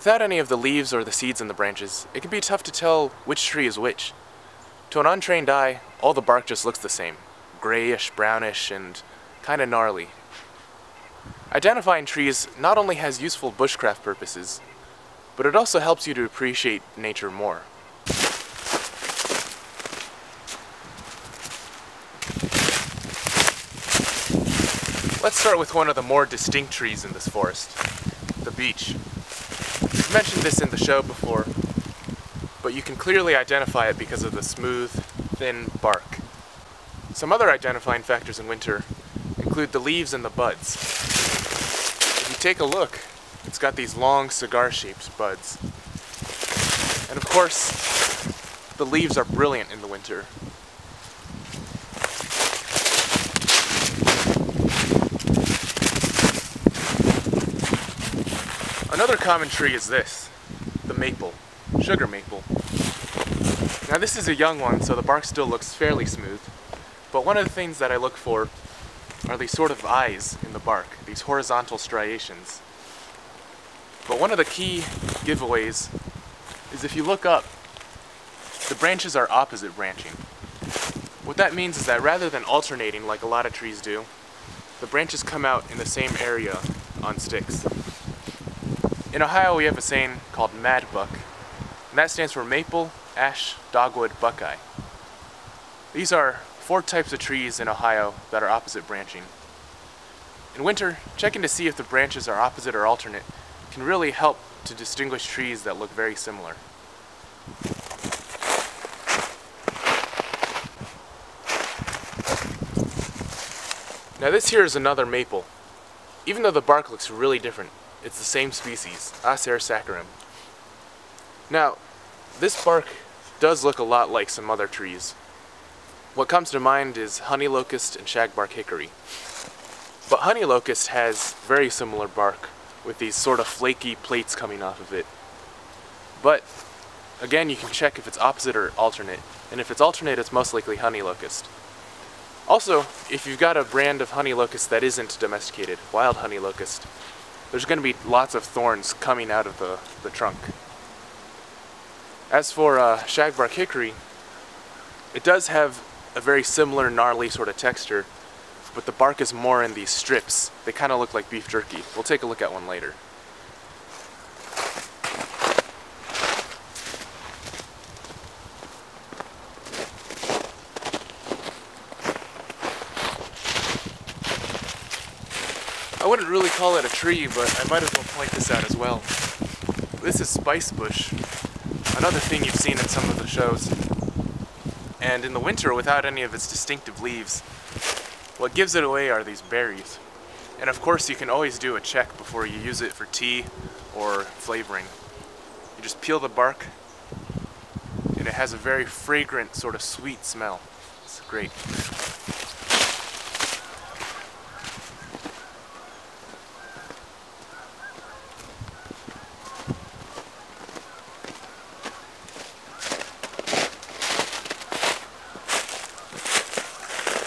Without any of the leaves or the seeds in the branches, it can be tough to tell which tree is which. To an untrained eye, all the bark just looks the same grayish, brownish, and kinda gnarly. Identifying trees not only has useful bushcraft purposes, but it also helps you to appreciate nature more. Let's start with one of the more distinct trees in this forest, the beech. I've mentioned this in the show before, but you can clearly identify it because of the smooth, thin bark. Some other identifying factors in winter include the leaves and the buds. If you take a look, it's got these long cigar-shaped buds. And of course, the leaves are brilliant in the winter. Another common tree is this, the maple, sugar maple. Now this is a young one, so the bark still looks fairly smooth, but one of the things that I look for are these sort of eyes in the bark, these horizontal striations. But one of the key giveaways is if you look up, the branches are opposite branching. What that means is that rather than alternating like a lot of trees do, the branches come out in the same area on sticks. In Ohio we have a saying called mad buck, and that stands for maple, ash, dogwood, buckeye. These are four types of trees in Ohio that are opposite branching. In winter, checking to see if the branches are opposite or alternate can really help to distinguish trees that look very similar. Now this here is another maple. Even though the bark looks really different, it's the same species, Acer saccharum. Now, this bark does look a lot like some other trees. What comes to mind is honey locust and shagbark hickory. But honey locust has very similar bark with these sort of flaky plates coming off of it. But again, you can check if it's opposite or alternate. And if it's alternate, it's most likely honey locust. Also, if you've got a brand of honey locust that isn't domesticated, wild honey locust, there's going to be lots of thorns coming out of the, the trunk. As for uh, shagbark hickory, it does have a very similar gnarly sort of texture, but the bark is more in these strips. They kind of look like beef jerky. We'll take a look at one later. Wouldn't really call it a tree, but I might as well point this out as well. This is spice bush, another thing you've seen in some of the shows. And in the winter, without any of its distinctive leaves, what gives it away are these berries. And of course, you can always do a check before you use it for tea or flavoring. You just peel the bark, and it has a very fragrant, sort of sweet smell. It's great.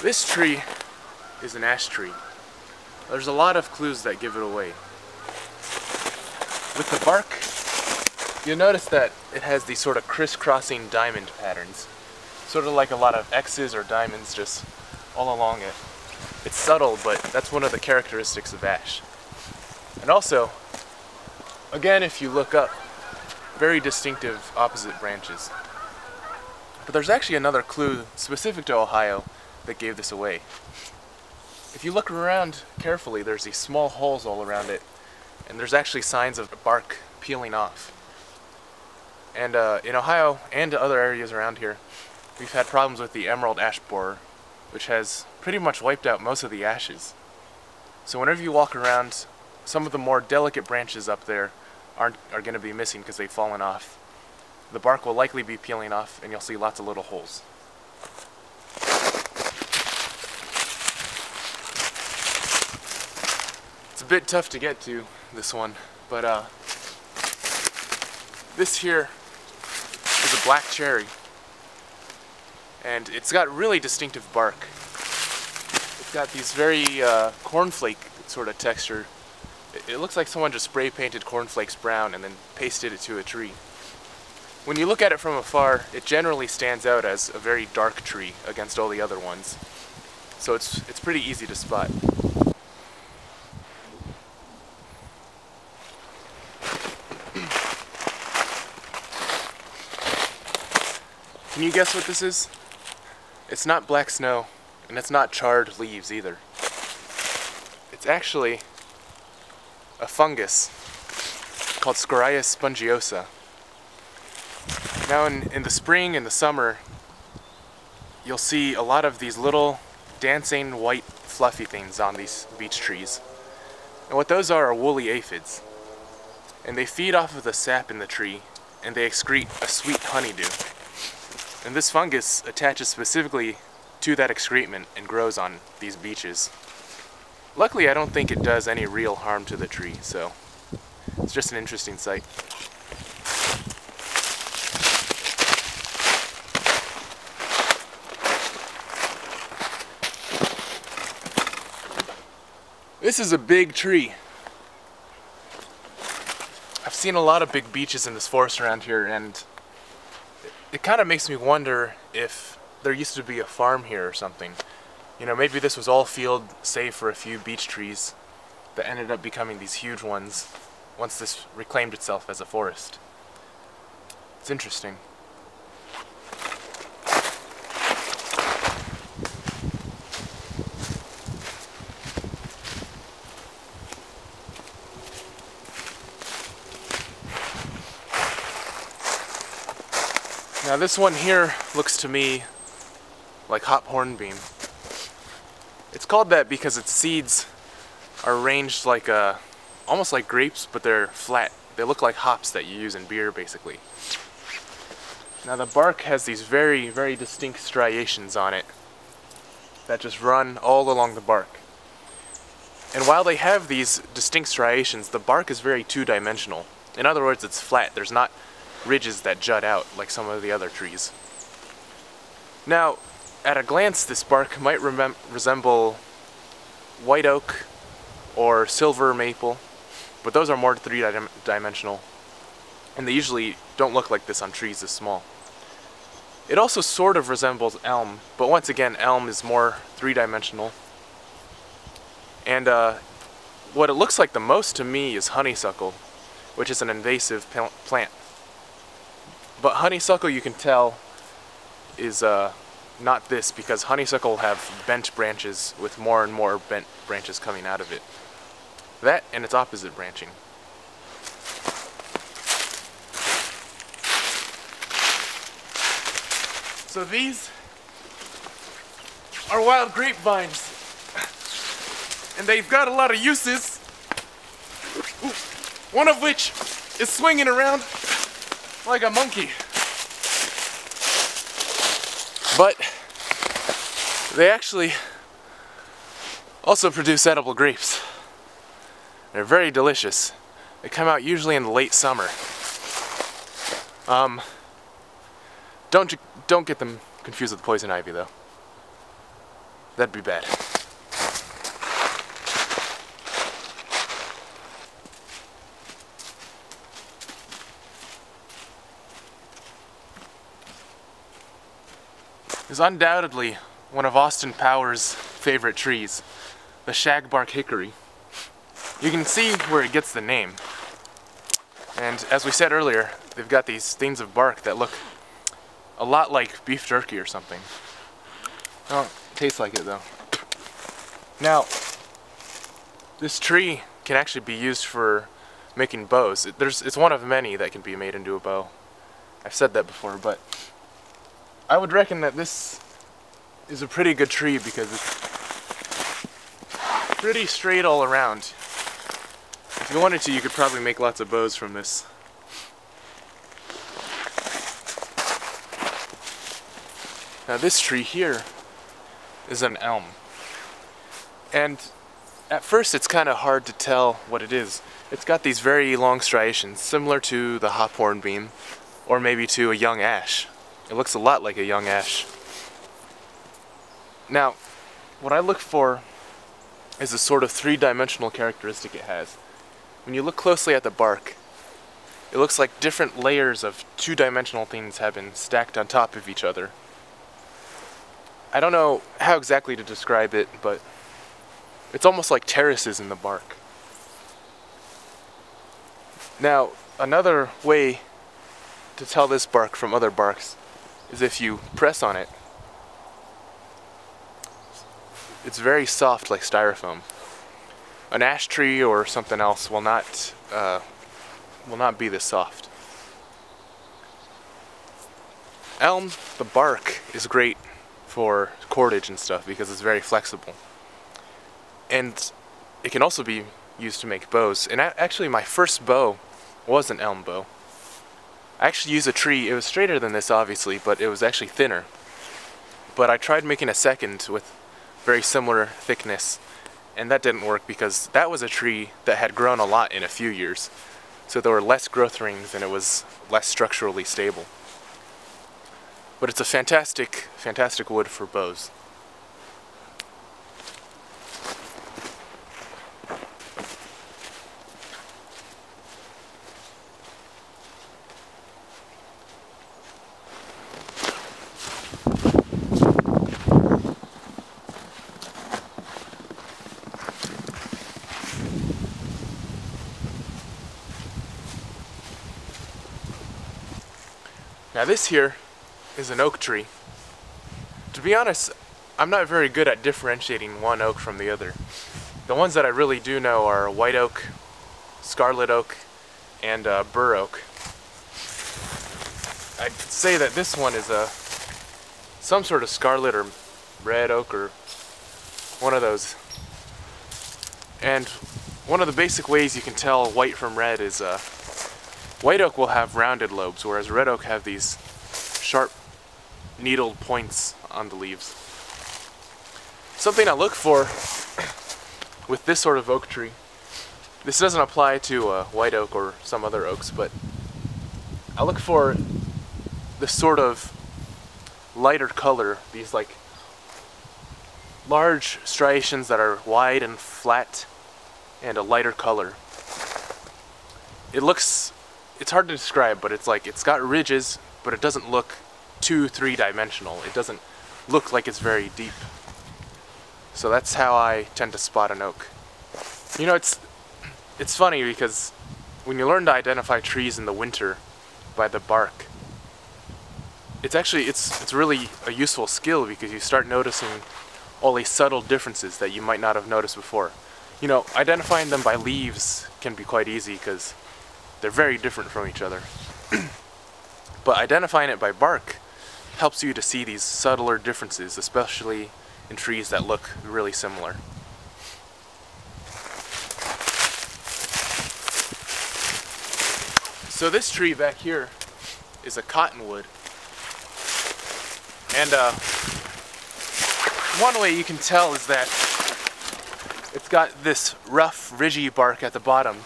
This tree is an ash tree. There's a lot of clues that give it away. With the bark, you'll notice that it has these sort of crisscrossing diamond patterns. Sort of like a lot of X's or diamonds just all along it. It's subtle, but that's one of the characteristics of ash. And also, again, if you look up, very distinctive opposite branches. But there's actually another clue specific to Ohio that gave this away. If you look around carefully, there's these small holes all around it, and there's actually signs of bark peeling off. And uh, in Ohio and other areas around here, we've had problems with the emerald ash borer, which has pretty much wiped out most of the ashes. So whenever you walk around, some of the more delicate branches up there aren't, are going to be missing because they've fallen off. The bark will likely be peeling off, and you'll see lots of little holes. It's a bit tough to get to, this one, but uh, this here is a black cherry, and it's got really distinctive bark. It's got these very uh, cornflake sort of texture, It, it looks like someone just spray painted cornflakes brown and then pasted it to a tree. When you look at it from afar, it generally stands out as a very dark tree against all the other ones. So it's, it's pretty easy to spot. Can you guess what this is? It's not black snow, and it's not charred leaves either. It's actually a fungus called Scorias spongiosa. Now in, in the spring and the summer, you'll see a lot of these little dancing white fluffy things on these beech trees. And what those are are woolly aphids. And they feed off of the sap in the tree, and they excrete a sweet honeydew. And this fungus attaches specifically to that excrement and grows on these beeches. Luckily, I don't think it does any real harm to the tree, so it's just an interesting sight. This is a big tree. I've seen a lot of big beeches in this forest around here, and it kind of makes me wonder if there used to be a farm here or something. You know, maybe this was all field save for a few beech trees that ended up becoming these huge ones once this reclaimed itself as a forest. It's interesting. Now this one here looks to me like hop hornbeam. It's called that because its seeds are arranged like a, uh, almost like grapes, but they're flat. They look like hops that you use in beer, basically. Now the bark has these very, very distinct striations on it that just run all along the bark. And while they have these distinct striations, the bark is very two-dimensional. In other words, it's flat. There's not ridges that jut out like some of the other trees. Now, at a glance, this bark might resemble white oak or silver maple, but those are more three-dimensional, and they usually don't look like this on trees this small. It also sort of resembles elm, but once again, elm is more three-dimensional. And uh, what it looks like the most to me is honeysuckle, which is an invasive plant. But honeysuckle, you can tell, is uh, not this because honeysuckle have bent branches with more and more bent branches coming out of it. That and its opposite branching. So these are wild grapevines. And they've got a lot of uses. One of which is swinging around like a monkey. But they actually also produce edible grapes. They're very delicious. They come out usually in the late summer. Um, don't don't get them confused with poison ivy though. That'd be bad. Is undoubtedly one of Austin Powers' favorite trees, the shagbark hickory. You can see where it gets the name. And as we said earlier, they've got these things of bark that look a lot like beef jerky or something. They don't taste like it though. Now, this tree can actually be used for making bows. It, there's, it's one of many that can be made into a bow. I've said that before, but I would reckon that this is a pretty good tree because it's pretty straight all around. If you wanted to, you could probably make lots of bows from this. Now this tree here is an elm. And at first it's kind of hard to tell what it is. It's got these very long striations, similar to the hop hornbeam, or maybe to a young ash. It looks a lot like a young ash. Now, what I look for is the sort of three-dimensional characteristic it has. when you look closely at the bark, it looks like different layers of two-dimensional things have been stacked on top of each other. I don't know how exactly to describe it, but it's almost like terraces in the bark. Now, another way to tell this bark from other barks is if you press on it. It's very soft like styrofoam. An ash tree or something else will not uh, will not be this soft. Elm, the bark is great for cordage and stuff because it's very flexible. And it can also be used to make bows. And actually my first bow was an elm bow. I actually used a tree, it was straighter than this obviously, but it was actually thinner. But I tried making a second with very similar thickness and that didn't work because that was a tree that had grown a lot in a few years. So there were less growth rings and it was less structurally stable. But it's a fantastic, fantastic wood for bows. This here is an oak tree. To be honest, I'm not very good at differentiating one oak from the other. The ones that I really do know are white oak, scarlet oak, and uh, bur oak. I'd say that this one is a some sort of scarlet or red oak or one of those. And one of the basic ways you can tell white from red is uh, white oak will have rounded lobes, whereas red oak have these sharp needled points on the leaves. Something I look for with this sort of oak tree, this doesn't apply to uh, white oak or some other oaks, but I look for the sort of lighter color, these like large striations that are wide and flat and a lighter color. It looks, it's hard to describe, but it's like, it's got ridges but it doesn't look too three-dimensional. It doesn't look like it's very deep. So that's how I tend to spot an oak. You know, it's it's funny because when you learn to identify trees in the winter by the bark, it's actually it's it's really a useful skill because you start noticing all these subtle differences that you might not have noticed before. You know, identifying them by leaves can be quite easy because they're very different from each other. But identifying it by bark helps you to see these subtler differences, especially in trees that look really similar. So this tree back here is a cottonwood. And uh, one way you can tell is that it's got this rough, ridgy bark at the bottom.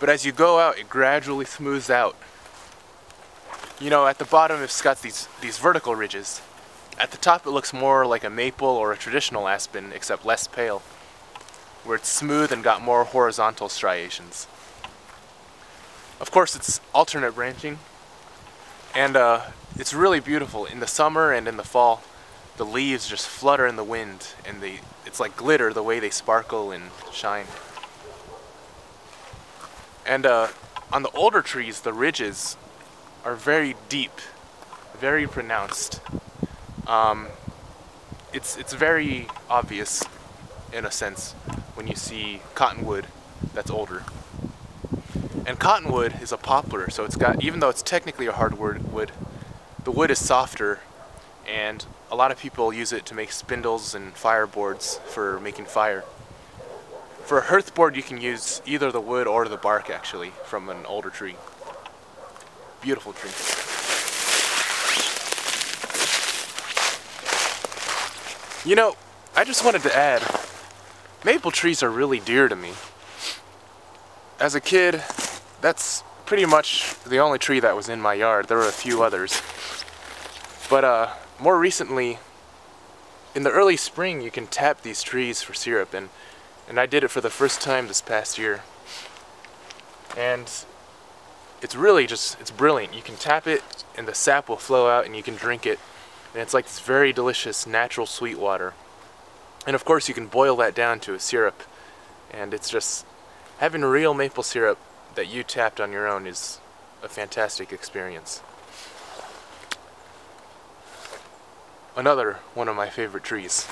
But as you go out, it gradually smooths out you know, at the bottom it's got these, these vertical ridges. At the top it looks more like a maple or a traditional aspen, except less pale, where it's smooth and got more horizontal striations. Of course it's alternate branching, and uh, it's really beautiful. In the summer and in the fall, the leaves just flutter in the wind, and they, it's like glitter the way they sparkle and shine. And uh, on the older trees, the ridges are very deep, very pronounced. Um, it's it's very obvious, in a sense, when you see cottonwood that's older. And cottonwood is a poplar, so it's got even though it's technically a hardwood wood, the wood is softer, and a lot of people use it to make spindles and fireboards for making fire. For a hearthboard, you can use either the wood or the bark actually from an older tree. Beautiful tree. You know, I just wanted to add, maple trees are really dear to me. As a kid, that's pretty much the only tree that was in my yard. There were a few others. But uh, more recently, in the early spring, you can tap these trees for syrup, and, and I did it for the first time this past year. And it's really just, it's brilliant. You can tap it and the sap will flow out and you can drink it. And it's like this very delicious natural sweet water. And of course you can boil that down to a syrup. And it's just, having real maple syrup that you tapped on your own is a fantastic experience. Another one of my favorite trees.